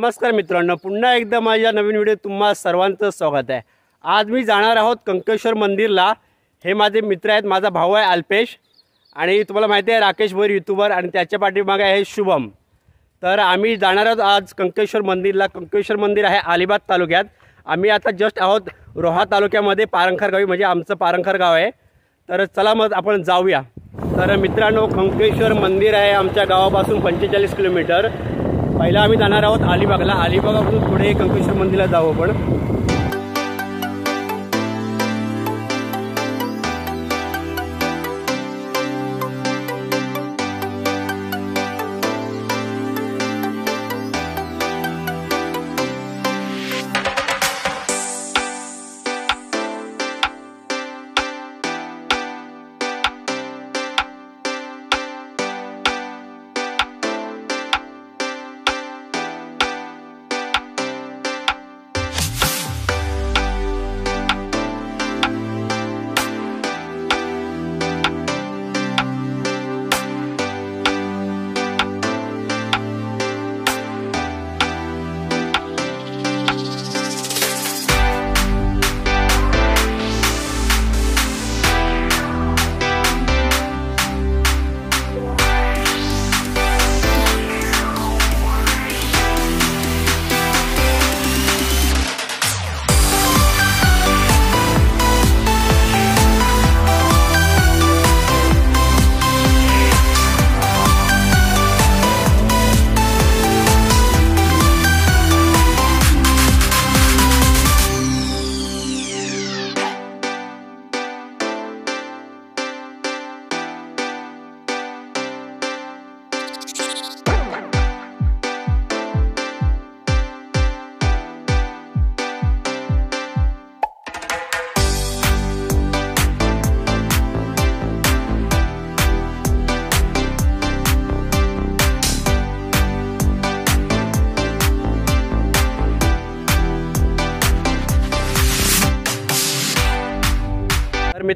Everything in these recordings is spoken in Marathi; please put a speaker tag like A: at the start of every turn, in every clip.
A: नमस्कार मित्रांनो पुन्हा एकदा माझ्या नवीन व्हिडिओ तुम्हा सर्वांचं स्वागत आहे. आज मी जाणार आहोत कंकेश्वर मंदिरला. हे माझे मित्र आहेत माझा भाऊ आहे अल्पेश आणि तुम्हाला माहिती आहे राकेश भोईर युट्यूबर आणि त्याच्या पाठीमागे आहे शुभम. तर आम्ही जाणार आहोत आज कंकेश्वर मंदिरला. कंकेश्वर मंदिर आहे अलिबाग तालुक्यात. आम्ही आता जस्ट आहोत रोहा तालुक्यामध्ये पारंखर गावी म्हणजे आमचं पारंखर गाव आहे. तर चला मग आपण जाऊया. तर मित्रांनो कंकेश्वर मंदिर आहे आमच्या गावापासून पंचेचाळीस किलोमीटर. पहिला आम्ही जाणार आहोत अलिबागला. अलिबागापासून पुढे कंकेश्वर मंदिरला जाऊ आपण.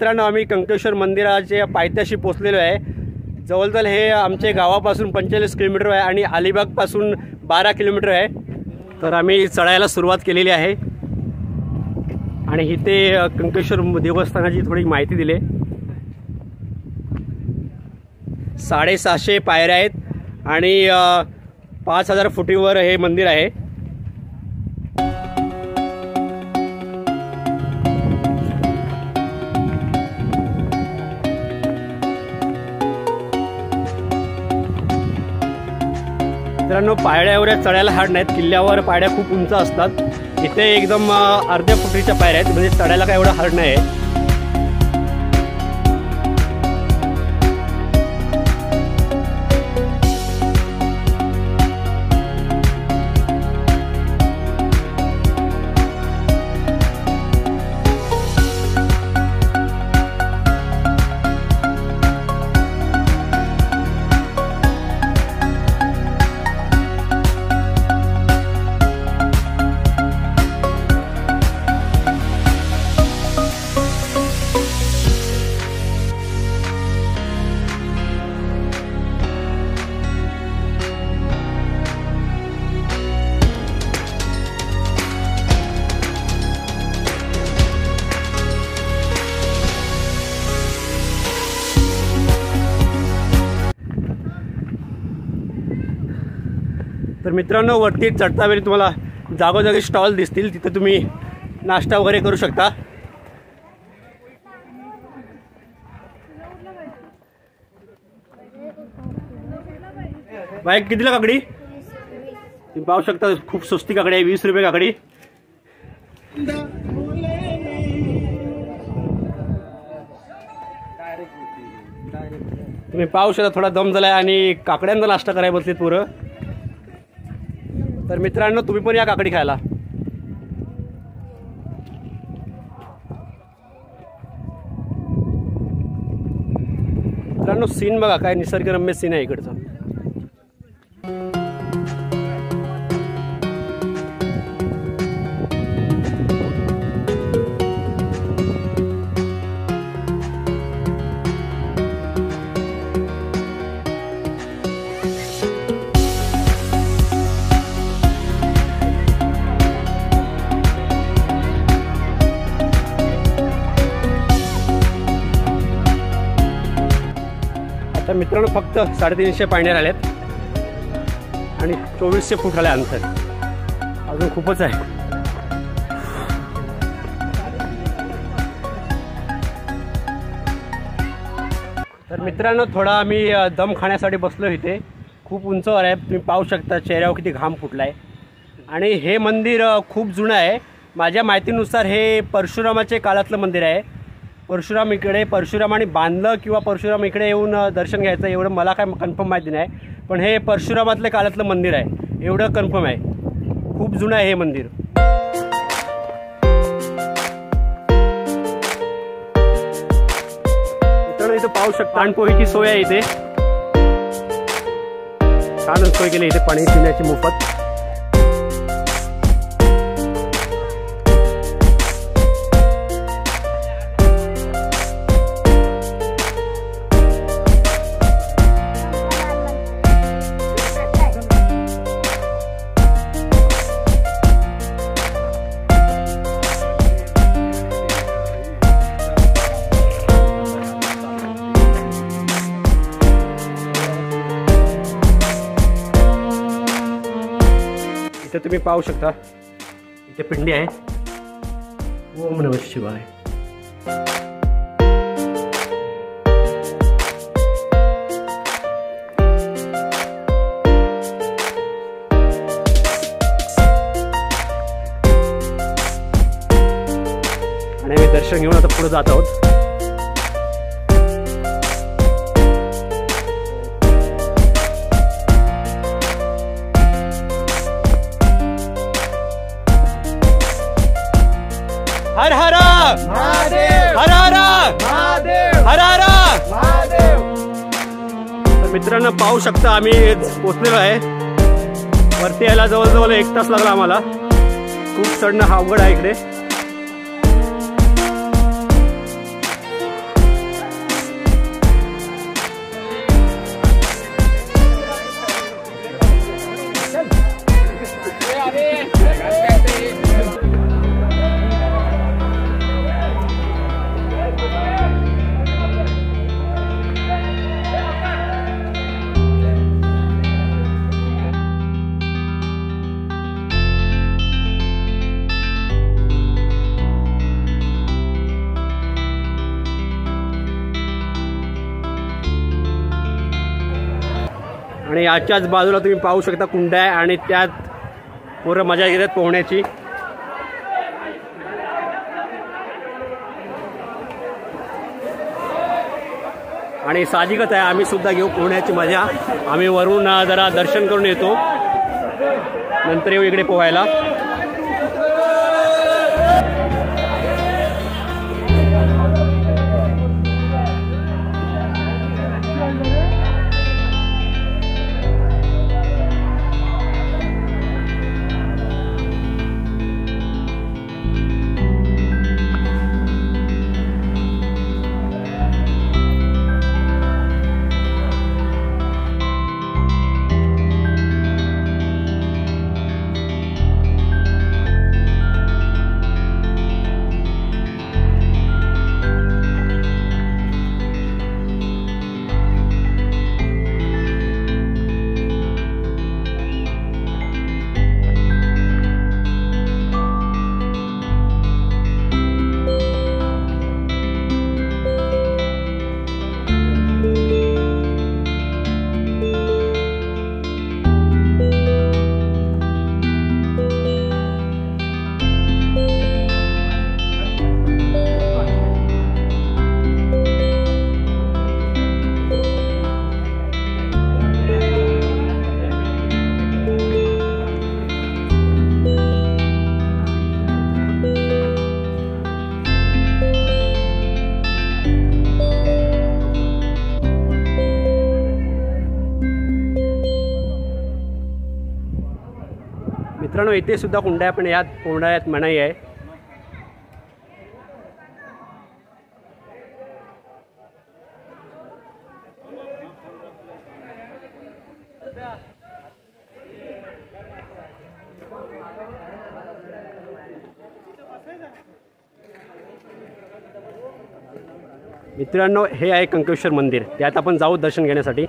A: मित्रांनो आम्ही कंकेश्वर मंदिराच्या पायथ्याशी पोचलेलो आहे. जवळजवळ हे आमचे गावापासून पंचेचाळीस किलोमीटर आहे आणि अलिबागपासून बारा किलोमीटर आहे. तर आम्ही चढायला सुरुवात केलेली आहे. आणि इथे कंकेश्वर देवस्थानाची थोडी माहिती दिली साडेसहाशे पायऱ्या आहेत आणि पाच हजार फुटीवर हे मंदिर आहे. मित्रांनो पायऱ्या एवढ्या चढायला हार्ड नाहीत. किल्ल्यावर पायऱ्या खूप उंच असतात. इथे एकदम अर्ध्या फुटीच्या पायऱ्या आहेत. म्हणजे चढायला काय एवढं हार्ड नाही आहे तर मित्रांनो वरती चढता वेळी तुम्हाला जागोजागी स्टॉल दिसतील. तिथे तुम्ही नाश्ता वगैरे करू शकता. बाईक कितीला काकडी? तुम्ही पाहू शकता खूप स्वस्ती काकडी आहे वीस रुपये काकडी. तुम्ही पाहू शकता थोडा दम झालाय आणि काकड्यांचा नाश्ता करायला बसलेत पुरं. तर मित्रांनो तुम्ही पण या काकडी खायला. मित्रांनो सीन बघा काय निसर्गरम्य सीन आहे इकडचं. मित्रांनो फक्त साडेतीनशे पायण्या आल्यात आणि चोवीसशे फूट आले अंतर. अजून खूपच आहे. तर मित्रांनो थोडा आम्ही दम खाण्यासाठी बसलो इथे. खूप उंचावर आहे. तुम्ही पाहू शकता चेहऱ्यावर किती घाम फुटला आहे आणि हे मंदिर खूप जुनं आहे. माझ्या माहितीनुसार हे परशुरामाचे काळातलं मंदिर आहे. परशुराम इकडे परशुरामाने बांधलं किंवा परशुराम इकडे येऊन दर्शन घ्यायचं एवढं मला काय कन्फर्म माहिती नाही. पण हे परशुरामातल्या काळातलं मंदिर आहे. एवढं कन्फर्म आहे. खूप जुनं आहे हे मंदिर. मित्रांनो इथं पाहू शकता पाणपोईची सोय आहे इथे. छान सोय केली इथे पाणी पिण्याची मोफत. तुम्ही पाहू शकता. इथे पिंडी आहे. ओम नम शिवाय. आणि आम्ही दर्शन घेऊन आता पुढे जात आहोत. मित्रांनो पाहू शकता आम्ही पोचलेलो आहे. वरती यायला जवळजवळ एक तास लागला आम्हाला. खूप चढणं हा अवघड आहे इकडे. आणि याच्याच बाजूला तुम्ही पाहू शकता कुंड्या आहे आणि त्यात पोरं मजा घेतात पोहण्याची. आणि साहजिकच आहे आम्ही सुद्धा घेऊ पोहण्याची मजा. आम्ही वरून जरा दर्शन करून येतो. नंतर येऊ इकडे पोहायला. मित्रांनो इथे सुद्धा कुंड्या पण यात कोंडाळ्यात मनाई आहे. मित्रांनो हे आहे कंकेश्वर मंदिर. त्यात आपण जाऊ दर्शन घेण्यासाठी.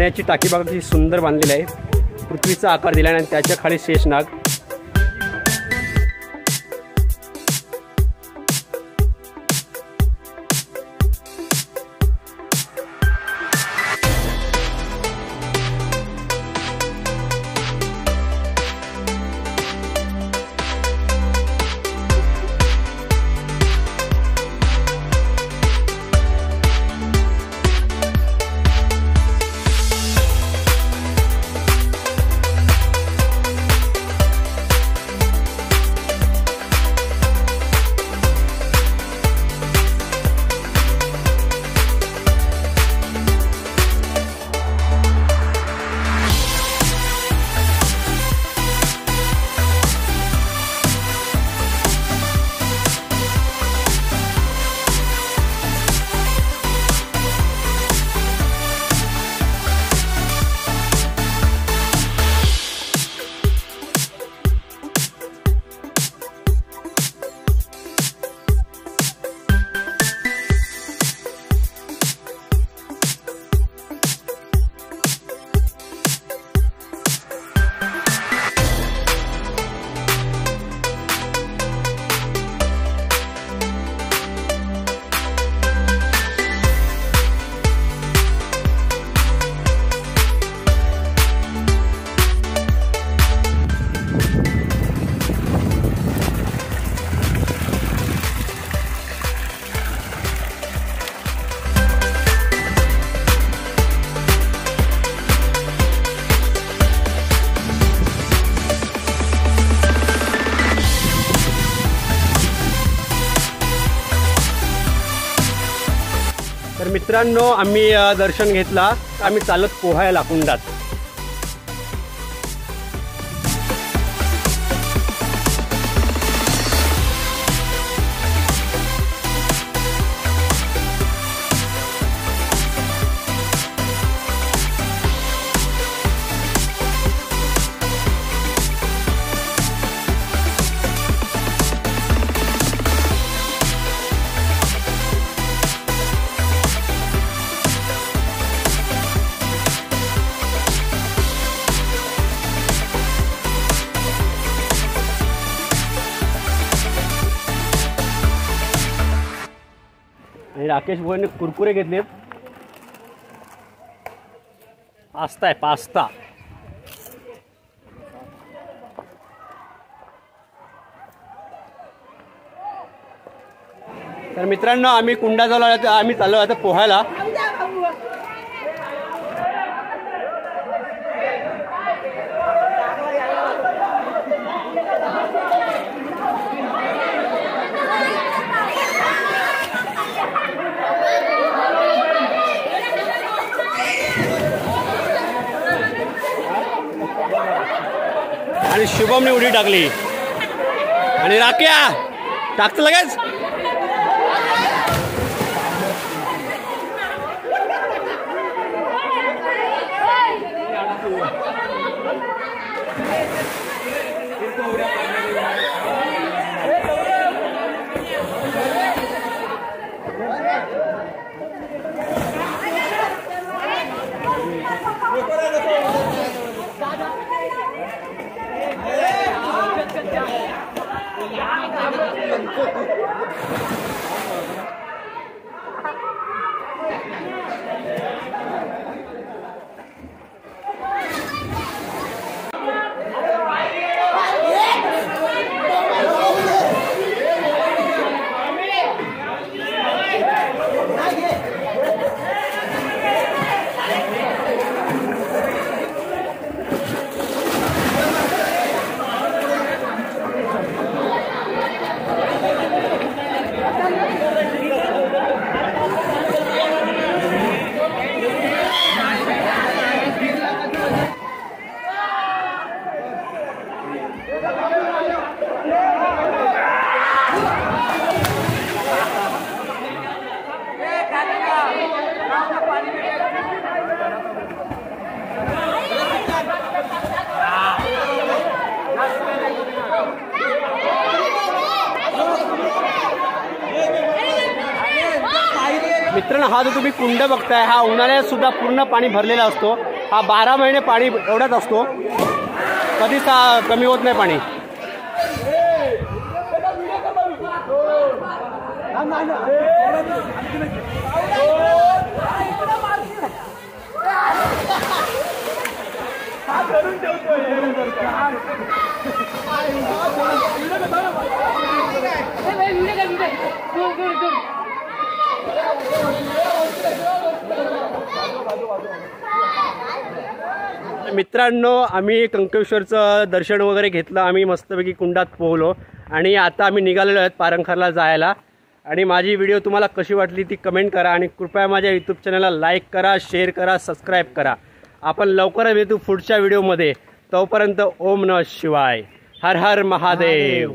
A: पाण्याची टाकी बघा सुंदर बांधलेली आहे. पृथ्वीचा आकार दिला आणि त्याच्याखाली शेषनाग. मित्रांनो आम्ही दर्शन घेतला. आम्ही चालत पोहायला कुंडात. राकेश भोईने कुरकुरे घेतलेत पास्ता आहे पास्ता. तर मित्रांनो आम्ही कुंडा झालो आम्ही चाललो आता पोहायला. आणि शुभमने उडी टाकली. आणि राख्या टाकतं लगेच? मित्रांनो हा जो तुम्ही कुंड बघताय हा उन्हाळ्यात सुद्धा पूर्ण पाणी भरलेला असतो. हा बारा महिने पाणी एवढाच असतो. कधीच कमी होत नाही पाणी. मित्रांनो आम्ही कंकेश्वरचं दर्शन वगैरे घेतलं. आम्ही मस्तपैकी कुंडात पोहलो आणि आता आम्ही निघालेलो आहेत पारंखरला जायला. आणि माझी व्हिडिओ तुम्हाला कशी वाटली ती कमेंट करा आणि कृपया माझ्या यूट्यूब चॅनलला लाईक करा शेअर करा सबस्क्राईब करा. आपण लवकरच भेटू पुढच्या व्हिडिओमध्ये तोपर्यंत ओम न शिवाय. हर हर महादेव.